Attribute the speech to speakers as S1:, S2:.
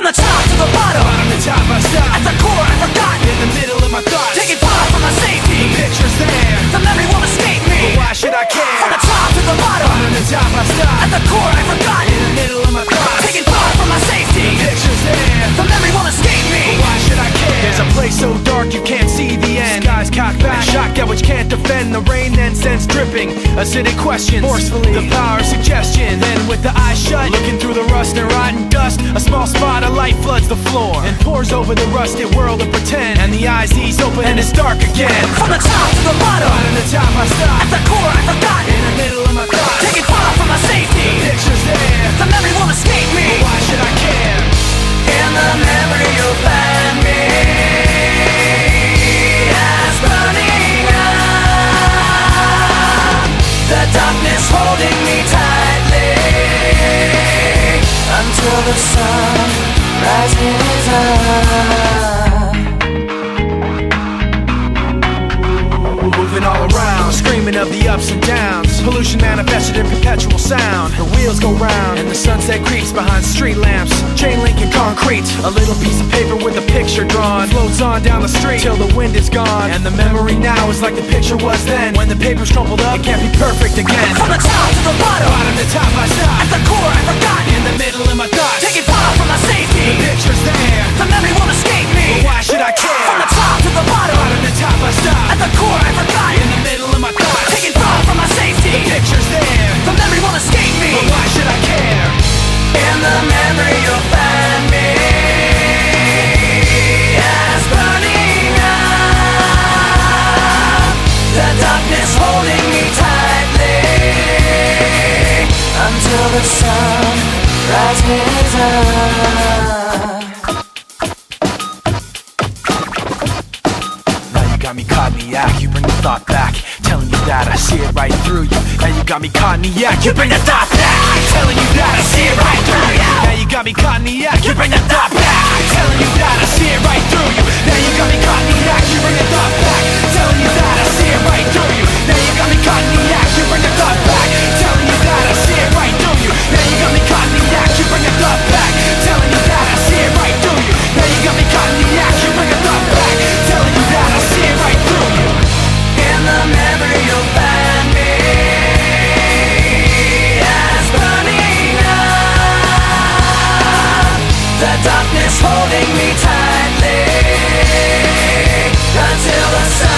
S1: From the top to the bottom,
S2: Bottom to top, I stop.
S1: at the core I forgot.
S2: In the middle of my thoughts.
S1: Taking far from my safety, the
S2: pictures there.
S1: the memory won't escape me.
S2: But why should I care?
S1: From the top to the bottom,
S2: Bottom to top, I stop.
S1: at the core I forgot.
S2: In the middle of my thoughts.
S1: Taking far from my safety, the
S2: pictures there.
S1: the memory won't escape me.
S2: but Why should I care? There's a place so dark you can't see the end. Skies cocked back, at which can't defend. The rain then sends dripping, acidic questions. Forcefully, the power of suggestion. Then with the eyes shut, looking through the rust and rotten dust, a small spot of light floods the floor and pours over the rusted world of pretend. And the eyes ease open and it's dark again.
S1: From the top to the bottom,
S2: Bottom to top, I stop.
S1: at the core I forgot.
S2: In the middle of my thoughts.
S1: Taking far from my safety,
S2: Pictures there.
S1: the memory won't escape me.
S2: Why should I care?
S1: In the memory you'll find me as burning up. The darkness holding me tightly until the sun
S2: of the ups and downs. Pollution manifested in perpetual sound. The wheels go round, and the sunset creeps behind street lamps. Chain link and concrete. A little piece of paper with a picture drawn. Floats on down the street till the wind is gone. And the memory now is like the picture was then. When the paper's crumpled up, it can't be perfect again.
S1: Sun rises up.
S2: Now you got me caught in the act, you bring the thought back Telling you that I see it right through you. Now you got me caught in the act, you bring the thought back Telling you that I see it right through you. Now you got me caught in the act, you bring the thought back Telling you that I see it right through you. Now you got me caught in the act, you bring the thought
S1: The darkness holding me tightly until the sun